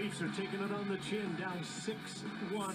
Leafs are taking it on the chin, down 6-1.